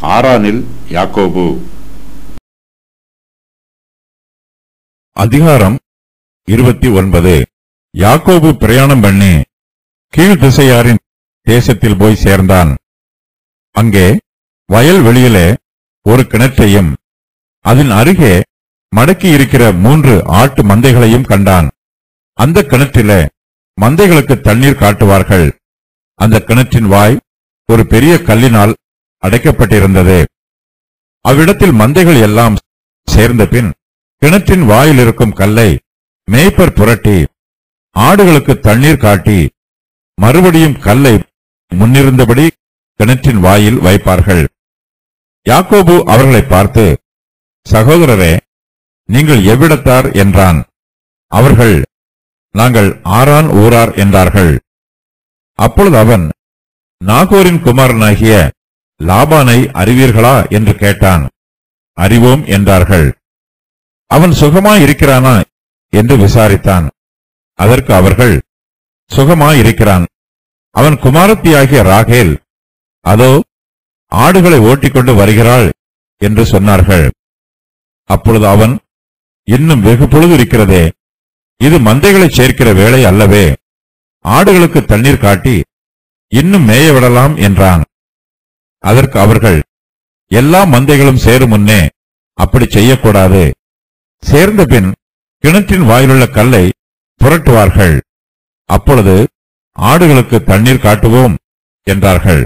ஆரானில் யாக்கோபு. அதிகாரம் இருபத்தி ஒன்பது. யாக்கோபு பிரயாணம் பண்ணி கீழ் திசையாரின் தேசத்தில் போய் சேர்ந்தான். அங்கே வயல் வெளியிலே ஒரு கிணற்றையும் அதன் அருகே மடக்கி இருக்கிற மூன்று ஆட்டு மந்தைகளையும் கண்டான். அந்த கிணற்றிலே மந்தைகளுக்கு தண்ணீர் காட்டுவார்கள். அந்த கிணற்றின் வாய் ஒரு பெரிய கல்லினால் அடைக்கப்பட்டிருந்தது. அவ்விடத்தில் மந்தைகள் எல்லாம் சேர்ந்த பின் கிணற்றின் வாயில் இருக்கும் கல்லை மேய்ப்பர் புரட்டி ஆடுகளுக்கு தண்ணீர் காட்டி மறுபடியும் கல்லை முன்னிருந்தபடி கிணற்றின் வாயில் வைப்பார்கள். யாக்கோபு அவர்களை பார்த்து சகோதரரே நீங்கள் எவ்விடத்தார்? என்றான். அவர்கள் நாங்கள் ஆறான் ஊரார் என்றார்கள். அப்பொழுது அவன் நாகோரின் குமாரனாகிய லாபானை அறிவீர்களா என்று கேட்டான். அறிவோம் என்றார்கள். அவன் சுகமாயிருக்கிறானா என்று விசாரித்தான். அதற்கு அவர்கள் சுகமாயிருக்கிறான். அவன் குமாரத்தியாகிய ராகேல் அதோ ஆடுகளை ஓட்டிக்கொண்டு வருகிறாள் என்று சொன்னார்கள். அப்பொழுது அவன் இன்னும் வெகு பொழுது இருக்கிறதே இது மந்தைகளை சேர்க்கிற வேலை அல்லவே ஆடுகளுக்கு தண்ணீர் காட்டி இன்னும் மேய விடலாம் என்றான். அதற்கு அவர்கள் எல்லா மந்தைகளும் சேரும் முன்னே அப்படி செய்யக்கூடாது. சேர்ந்த பின் கிணற்றின் வாயிலுள்ள கல்லை புரட்டுவார்கள். அப்பொழுது ஆடுகளுக்கு தண்ணீர் காட்டுவோம் என்றார்கள்.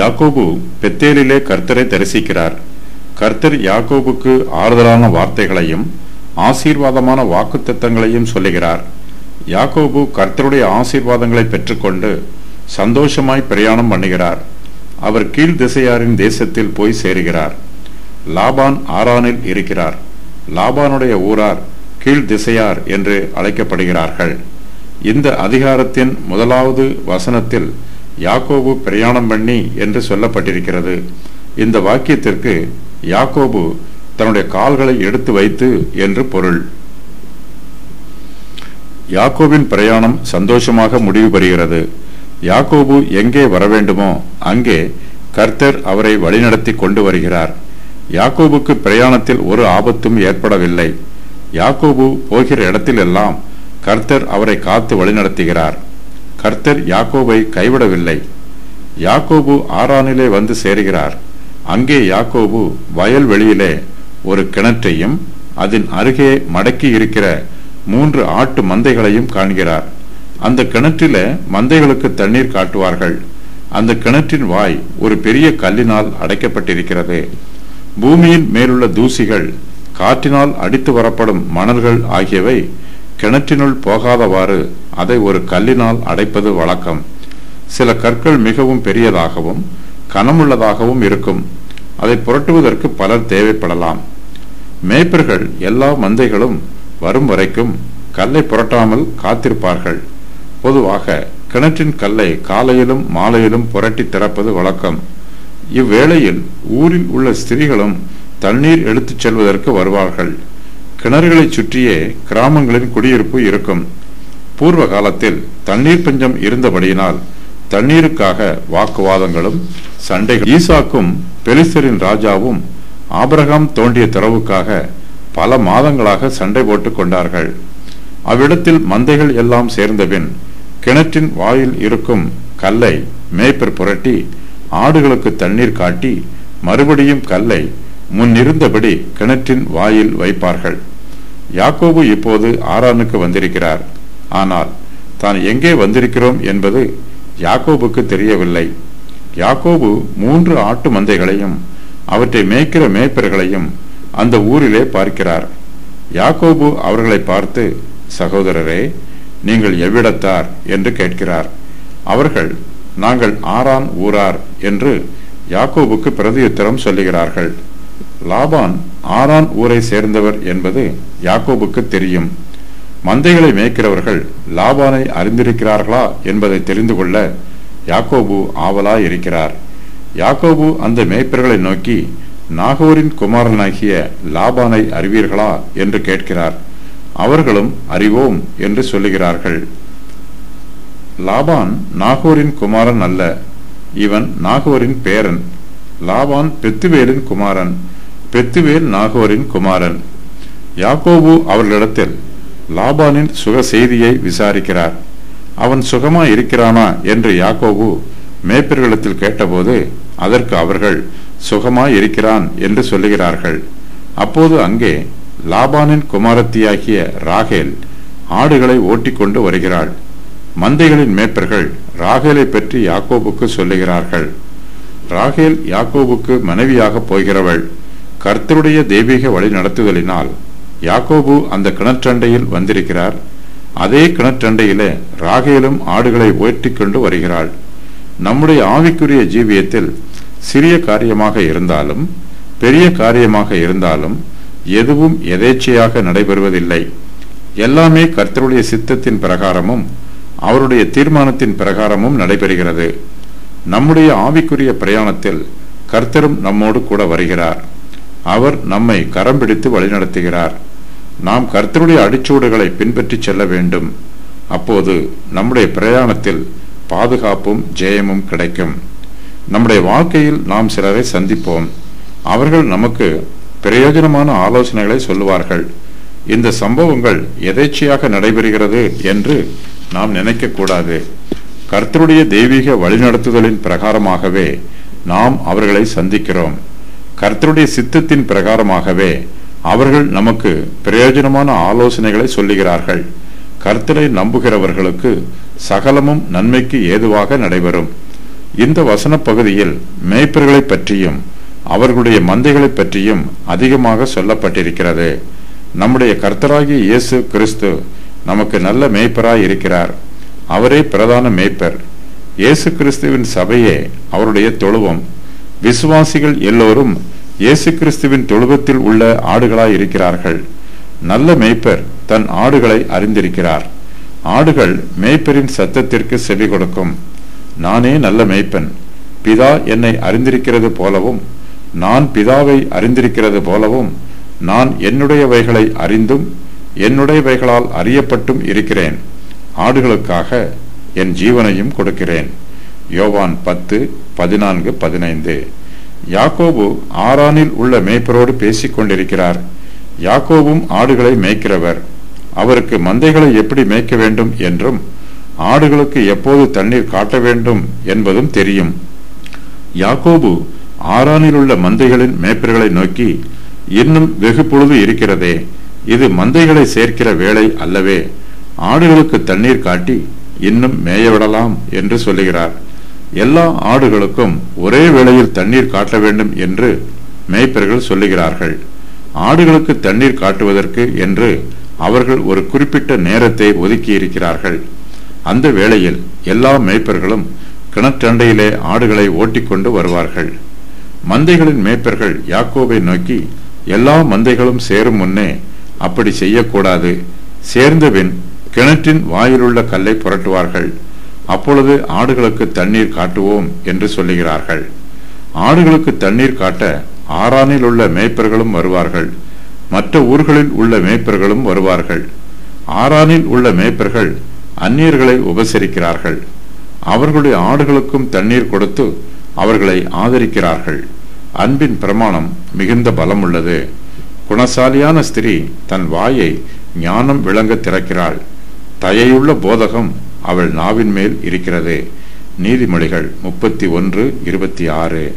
யாக்கோபு பெத்தேலிலே கர்த்தரை தரிசிக்கிறார். கர்த்தர் யாக்கோபுக்கு ஆறுதலான வார்த்தைகளையும் ஆசீர்வாதமான வாக்கு திட்டங்களையும் சொல்லுகிறார். யாக்கோபு கர்த்தருடைய ஆசீர்வாதங்களை பெற்றுக்கொண்டு சந்தோஷமாய் பிரயாணம் பண்ணுகிறார். அவர் கீழ் திசையாரின் தேசத்தில் போய் சேருகிறார். லாபான் ஆரானில் இருக்கிறார். லாபானுடைய ஊரார் கீழ் திசையார் என்று அழைக்கப்படுகிறார்கள். இந்த அதிகாரத்தின் முதலாவது வசனத்தில் யாக்கோபு பிரயாணம் பண்ணி என்று சொல்லப்பட்டிருக்கிறது. இந்த வாக்கியத்திற்கு யாக்கோபு தன்னுடைய கால்களை எடுத்து வைத்து என்று பொருள். யாக்கோவின் பிரயாணம் சந்தோஷமாக முடிவு பெறுகிறது யாக்கோபு எங்கே வரவேண்டுமோ அங்கே கர்த்தர் அவரை வழிநடத்தி கொண்டு வருகிறார். யாக்கோபுக்கு பிரயாணத்தில் ஒரு ஆபத்தும் ஏற்படவில்லை. யாக்கோபு போகிற இடத்திலெல்லாம் கர்த்தர் அவரை காத்து வழிநடத்துகிறார். கர்த்தர் யாக்கோபை கைவிடவில்லை. யாக்கோபு ஆறானிலே வந்து சேருகிறார். அங்கே யாக்கோபு வயல்வெளியிலே ஒரு கிணற்றையும் அதன் அருகே மடக்கி இருக்கிற மூன்று ஆட்டு மந்தைகளையும் காண்கிறார். அந்த கிணற்றில மந்தைகளுக்கு தண்ணீர் காட்டுவார்கள். அந்த கிணற்றின் வாய் ஒரு பெரிய கல்லினால் அடைக்கப்பட்டிருக்கிறது. பூமியின் மேலுள்ள தூசிகள் காற்றினால் அடித்து வரப்படும் மணல்கள் ஆகியவை கிணற்றினுள் போகாதவாறு அதை ஒரு கல்லினால் அடைப்பது வழக்கம். சில கற்கள் மிகவும் பெரியதாகவும் கனமுள்ளதாகவும் இருக்கும். அதை புரட்டுவதற்கு பலர் தேவைப்படலாம். மேய்ப்பர்கள் எல்லா மந்தைகளும் வரும் வரைக்கும் கல்லை புரட்டாமல் காத்திருப்பார்கள். பொதுவாக கிணற்றின் கல்லை காலையிலும் மாலையிலும் புரட்டி திறப்பது வழக்கம். இவ்வேளையில் ஊரில் உள்ள ஸ்திரீகளும் தண்ணீர் எடுத்துச் செல்வதற்கு வருவார்கள். கிணறுகளை சுற்றியே கிராமங்களின் குடியிருப்பு இருக்கும். பூர்வ காலத்தில் தண்ணீர் பஞ்சம் இருந்தபடியினால் தண்ணீருக்காக வாக்குவாதங்களும் சண்டைகள் ஈசாக்கும் பெலிஸ்தரின் ராஜாவும் ஆபரகாம் தோண்டிய திறவுக்காக பல மாதங்களாக சண்டை போட்டுக் கொண்டார்கள். அவ்விடத்தில் மந்தைகள் எல்லாம் சேர்ந்தபின் கிணற்றின் வாயில் இருக்கும் கல்லை மேய்ப்பர் புரட்டி ஆடுகளுக்கு தண்ணீர் காட்டி மறுபடியும் கல்லை முன்னிருந்தபடி கிணற்றின் வாயில் வைப்பார்கள். யாக்கோபு இப்போது ஆரானுக்கு வந்திருக்கிறார். ஆனால் தான் எங்கே வந்திருக்கிறோம்? என்பது யாக்கோபுக்கு தெரியவில்லை. யாக்கோபு மூன்று ஆட்டு மந்தைகளையும் அவற்றை மேய்க்கிற மேய்ப்பர்களையும் அந்த ஊரிலே பார்க்கிறார். யாக்கோபு அவர்களை பார்த்து சகோதரரே நீங்கள் எவ்விடத்தார் என்று கேட்கிறார். அவர்கள் நாங்கள் ஆரான் ஊரார் என்று யாக்கோபுக்கு பிரதியுத்தரம் சொல்லுகிறார்கள். லாபான் ஆரான் ஊரை சேர்ந்தவர் என்பது யாக்கோபுக்கு தெரியும். மந்தைகளை மேய்க்கிறவர்கள் லாபானை அறிந்திருக்கிறார்களா என்பதை தெரிந்து கொள்ள யாக்கோபு ஆவலாய் இருக்கிறார். யாக்கோபு அந்த மேய்ப்பர்களை நோக்கி நாகோரின் குமாரனாகிய லாபானை அறிவீர்களா என்று கேட்கிறார். அவர்களும் அறிவோம் என்று சொல்லுகிறார்கள். லாபான் நாகோரின் குமாரன் அல்ல. இவன் நாகோரின் பேரன். லாபான் பெத்துவேலின் குமாரன். பெத்துவேல் நாகோரின் குமாரன். யாக்கோபு அவர்களிடத்தில் லாபானின் சுக செய்தியை விசாரிக்கிறார். அவன் சுகமா இருக்கிறானா என்று யாக்கோபு மேப்பிர்களிடத்தில் கேட்டபோது அதற்கு அவர்கள் சுகமாய் இருக்கிறான் என்று சொல்லுகிறார்கள். அப்போது அங்கே லாபானின் குமாரத்தியாகிய ராகேல் ஆடுகளை ஓட்டிக்கொண்டு வருகிறாள். மந்தைகளின் மேப்பர்கள் ராகேலை பற்றி யாக்கோபுக்கு சொல்லுகிறார்கள். ராகேல் யாக்கோபுக்கு மனைவியாக போகிறவள் கர்த்தருடைய தெய்வீக வழி நடத்துதலினால் யாக்கோபு அந்த கிணற்றண்டையில் வந்திருக்கிறார். அதே கிணற்றண்டையிலே ராகேலும் ஆடுகளை ஓட்டிக்கொண்டு வருகிறாள். நம்முடைய ஆவிக்குரிய ஜீவியத்தில் சிறிய காரியமாக இருந்தாலும் பெரிய காரியமாக இருந்தாலும் எதுவும் எதேச்சையாக நடைபெறுவதில்லை. எல்லாமே கர்த்தருடைய சித்தத்தின் பிரகாரமும் அவருடைய தீர்மானத்தின் பிரகாரமும் நடைபெறுகிறது. நம்முடைய ஆவிக்குரிய பிரயாணத்தில் கர்த்தரும் நம்மோடு கூட வருகிறார். அவர் நம்மை கரம் பிடித்து வழிநடத்துகிறார். நாம் கர்த்தருடைய அடிச்சூடுகளை பின்பற்றி செல்ல வேண்டும். அப்போது நம்முடைய பிரயாணத்தில் பாதுகாப்பும் ஜெயமும் கிடைக்கும். நம்முடைய வாழ்க்கையில் நாம் சிலரை சந்திப்போம். அவர்கள் நமக்கு பிரயோஜனமான ஆலோசனைகளை சொல்லுவார்கள். இந்த சம்பவங்கள் எதேச்சையாக நடைபெறுகிறது என்று நாம் நினைக்கக்கூடாது. கர்த்தருடைய தெய்வீக வழிநடத்துதலின் பிரகாரமாகவே நாம் அவர்களை சந்திக்கிறோம். கர்த்தருடைய சித்தத்தின் பிரகாரமாகவே அவர்கள் நமக்கு பிரயோஜனமான ஆலோசனைகளை சொல்லுகிறார்கள். கர்த்தரை நம்புகிறவர்களுக்கு சகலமும் நன்மைக்கு ஏதுவாக நடைபெறும். இந்த வசன பகுதியில் மேய்ப்பர்களை பற்றியும் அவர்களுடைய மந்தைகளை பற்றியும் அதிகமாக சொல்லப்பட்டிருக்கிறது. நம்முடைய கர்த்தராகிய இயேசு கிறிஸ்து நமக்கு நல்ல மேய்ப்பராய் இருக்கிறார். அவரே பிரதான மேய்ப்பர். இயேசு கிறிஸ்துவின் சபையே அவருடைய தொழுவம். விசுவாசிகள் எல்லோரும் இயேசு கிறிஸ்துவின் தொழுவத்தில் உள்ள ஆடுகளாய் இருக்கிறார்கள். நல்ல மேய்ப்பர் தன் ஆடுகளை அறிந்திருக்கிறார். ஆடுகள் மேய்ப்பரின் சத்தத்திற்கு செவி கொடுக்கும் நானே நல்ல மேய்ப்பன். பிதா என்னை அறிந்திருக்கிறது போலவும் நான் பிதாவை அறிந்திருக்கிறது போலவும் நான் என்னுடையவைகளை அறிந்தும் என்னுடையவைகளால் அறியப்பட்டும் இருக்கிறேன். ஆடுகளுக்காக என் ஜீவனையும் கொடுக்கிறேன். யோவான் பத்து பதினான்கு பதினைந்து. யாக்கோபு ஆறானில் உள்ள மேய்ப்பரோடு பேசிக் கொண்டிருக்கிறார் யாக்கோபும் ஆடுகளை மேய்க்கிறவர். அவருக்கு மந்தைகளை எப்படி மேய்க்க வேண்டும் என்றும் ஆடுகளுக்கு எப்போது தண்ணீர் காட்ட வேண்டும் என்பதும் தெரியும். யாக்கோபு ஆரானில் உள்ள மந்தைகளின் மேய்ப்பர்களை நோக்கி இன்னும் வெகு பொழுது இருக்கிறதே. இது மந்தைகளை சேர்க்கிற வேலை அல்லவே. ஆடுகளுக்கு தண்ணீர் காட்டி இன்னும் மேயவிடலாம் என்று சொல்லுகிறார். எல்லா ஆடுகளுக்கும் ஒரே வேளையில் தண்ணீர் காட்ட வேண்டும் என்று மேய்ப்பர்கள் சொல்லுகிறார்கள். ஆடுகளுக்கு தண்ணீர் காட்டுவதற்கு என்று அவர்கள் ஒரு குறிப்பிட்ட நேரத்தை ஒதுக்கி இருக்கிறார்கள் அந்த வேளையில் எல்லா மேய்ப்பர்களும் கிணற்றண்டையிலே ஆடுகளை ஓட்டிக்கொண்டு வருவார்கள். மந்தைகளின் மேய்ப்பர்கள் யாக்கோவை நோக்கி எல்லா மந்தைகளும் சேரும் முன்னே அப்படி செய்யக்கூடாது. சேர்ந்தபின் கிணற்றின் வாயிலுள்ள கல்லை புரட்டுவார்கள். அப்பொழுது ஆடுகளுக்கு தண்ணீர் காட்டுவோம் என்று சொல்லுகிறார்கள். ஆடுகளுக்கு தண்ணீர் காட்ட ஆரானில் உள்ள மேய்ப்பர்களும் வருவார்கள். மற்ற ஊர்களில் உள்ள மேய்ப்பர்களும் வருவார்கள். ஆரானில் உள்ள மேய்ப்பர்கள் அந்நியர்களை உபசரிக்கிறார்கள். அவர்களுடைய ஆடுகளுக்கும் தண்ணீர் கொடுத்து அவர்களை ஆதரிக்கிறார்கள். அன்பின் பிரமாணம் மிகுந்த பலம் உள்ளது குணசாலியான ஸ்திரீ தன் வாயை ஞானம் விளங்க திறக்கிறாள். தயையுள்ள போதகம் அவள் நாவின் மேல் இருக்கிறது. நீதிமொழிகள் முப்பத்தி ஒன்று இருபத்தி ஆறு.